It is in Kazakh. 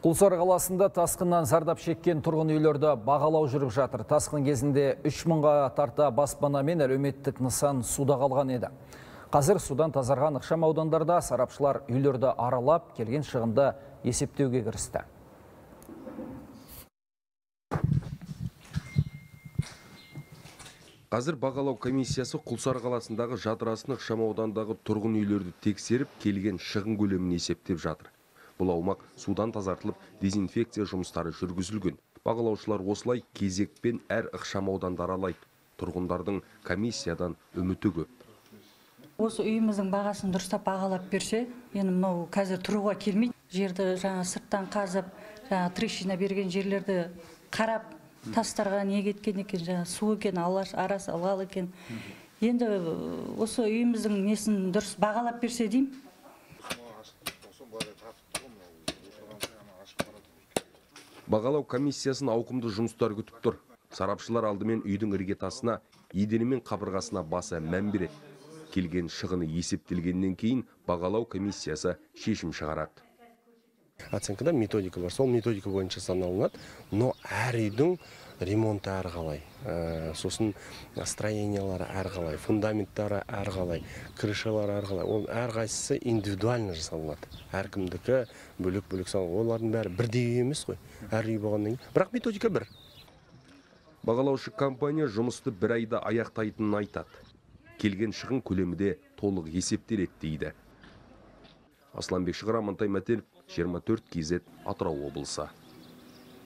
Құлсары қаласында тасқыннан зардап шеккен тұрғын үйлерді бағалау жүріп жатыр. Тасқын кезінде 3 мыңға тарта баспана мен әлеуметтік нысан суда қалған еді. Қазір судан тазарған ықшам аудандарда сарапшылар үйлерді аралап, келген шығынды есептеуге кірісті. Қазір бағалау комиссиясы Құлсары қаласындағы жадырасын ықшам тұрғын үйлерді тексеріп, келген шығын көлемін есептеп жатыр. Бұл аумақ судан тазартылып, дезинфекция жұмыстары жүргізілген. Бағалаушылар осылай кезекпен әр ықшам ауданды аралайды. Тұрғындардың комиссиядан үміті көп. осы үйіміздің бағасын дұрыстап бағалап берсе енді мынау қазір тұруға келмейді жерді жаңа сырттан қазып жаңа трещина берген жерлерді қарап тастарға не кеткен екен жаңа су екен алаш арасы ылғал екен енді осы үйіміздің несін дұрыс бағалап берсе деймін Бағалау комиссиясын ауқымды жұмыстар күтіп тұр. Сарапшылар алдымен үйдің іргетасына, едені мен қабырғасына баса мән береді. Келген шығыны есептелгеннен кейін бағалау комиссиясы шешім шығарады. оценкада методика бар сол методика бойынша саналынады но әр үйдің ремонты әрқалай ә, сосын строениялары әрқалай фундаменттары әрқалай крышалары әрқалай ол әрқайсысы индивидуально жасалынады әркімдікі бөлек бөлек салынады олардың бәрі бірдей емес қой әр үй болғаннан кейін бірақ методика бір Бағалаушы компания жұмысты бір айда аяқтайтынын айтады. Келген шығын көлемі де толық есептеледі дейді. Асланбек Шығыр Амантай Мәтелов 24 KZ Атырау облысы.